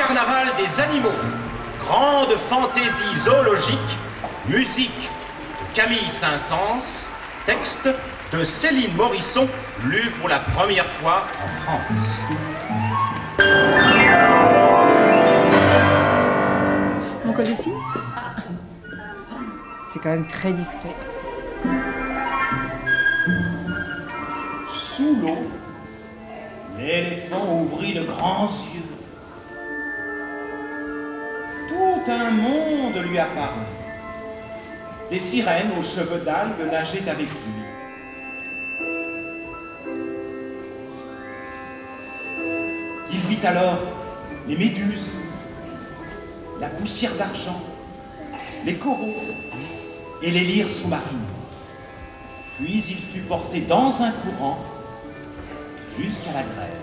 carnaval des animaux. Grande fantaisie zoologique, musique de Camille Saint-Saëns, texte de Céline Morisson, lu pour la première fois en France. Mon col ici C'est quand même très discret. Sous l'eau, l'éléphant ouvrit de grands yeux. Tout un monde lui apparut. Des sirènes aux cheveux d'algues nageaient avec lui. Il vit alors les méduses, la poussière d'argent, les coraux et les lyres sous-marines. Puis il fut porté dans un courant jusqu'à la grève.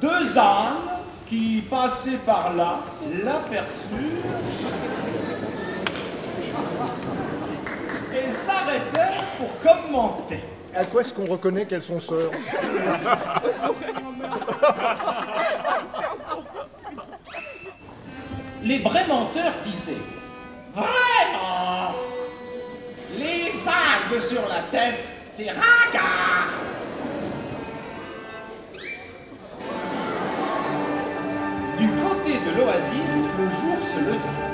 Deux ânes qui passaient par là l'aperçurent et s'arrêtèrent pour commenter. À quoi est-ce qu'on reconnaît qu'elles sont sœurs? Les brémenteurs disaient Vraiment Les algues sur la tête, c'est ringard Du côté de l'oasis, le jour se levait.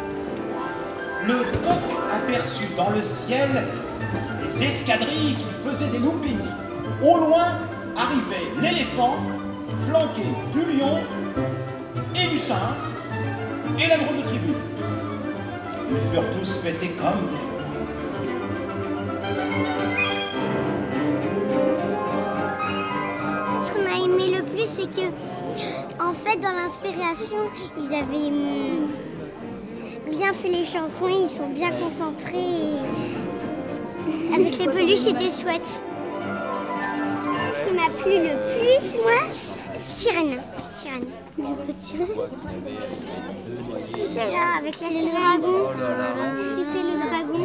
Le coq aperçut dans le ciel des escadrilles qui faisaient des loopings. Au loin arrivait l'éléphant, flanqué du lion et du singe, et la grande tribu. Ils furent tous fêtés comme des. Ce qu'on a aimé le plus, c'est que, en fait, dans l'inspiration, ils avaient hum, bien fait les chansons, ils sont bien concentrés. et Avec les peluches, c'était chouette. Ce qui m'a plu le plus, moi, c'est Sirène. Sirène. Le petit C'est là, avec la sirène. C'était le dragon.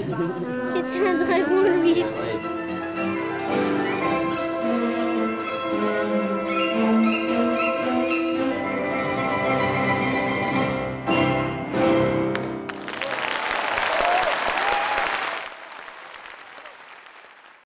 C'était un dragon, Louise.